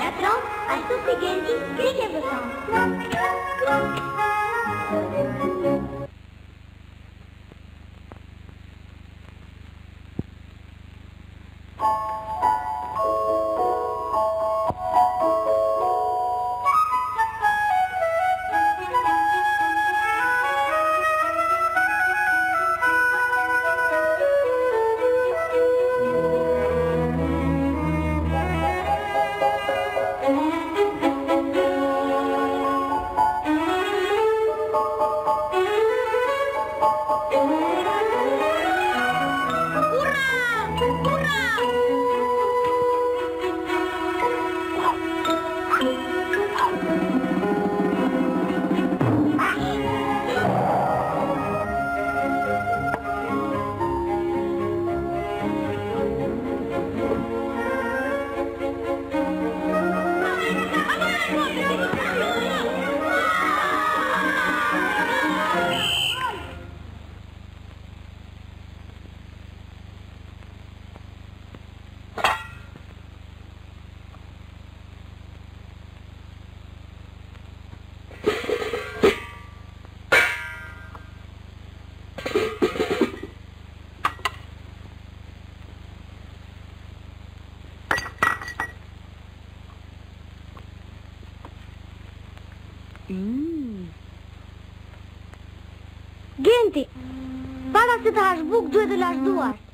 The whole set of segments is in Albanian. apprendre à s'obliger et les besoins. Mm. Gjenti. Para se të hash bukë duhet të larë duart.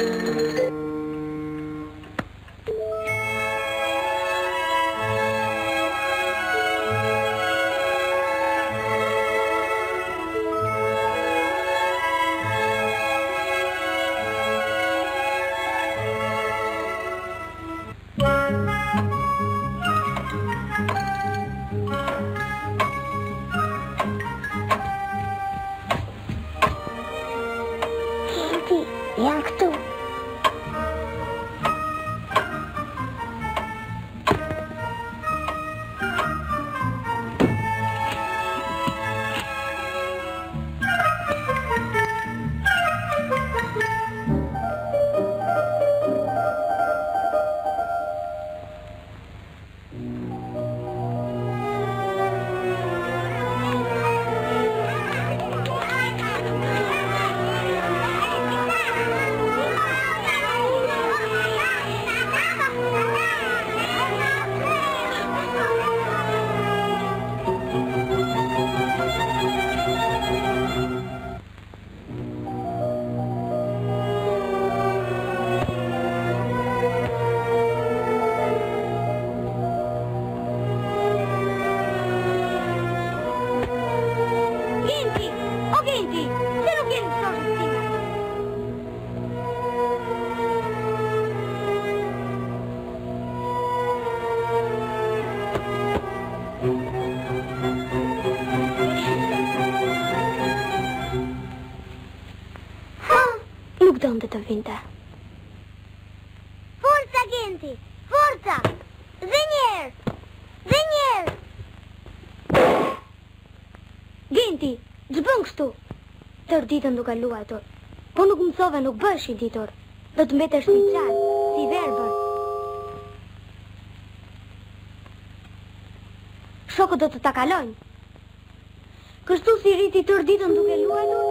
焼くと të vinte. Forca, Genti! Forca! Dhe njerë! Dhe njerë! Genti, gjëbën kështu! Tërë ditën duka luatur, po nuk sove nuk bëshin ditur. Do të mbetë është një qalë, si verëbër. Shoko do të takalojnë. Kështu si rriti tërë ditën duke luatur,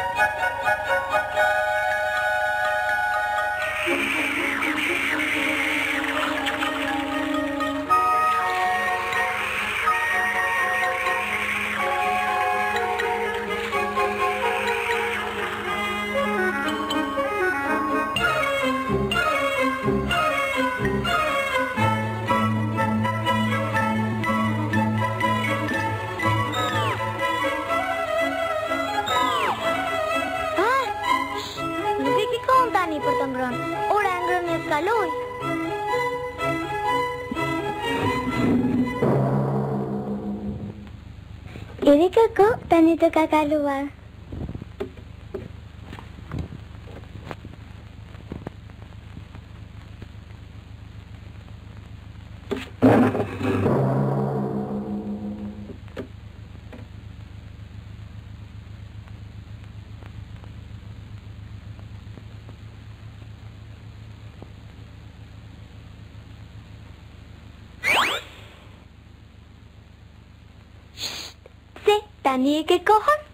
Thank you. Irika ko tanito kakalawa. Danny gekocht?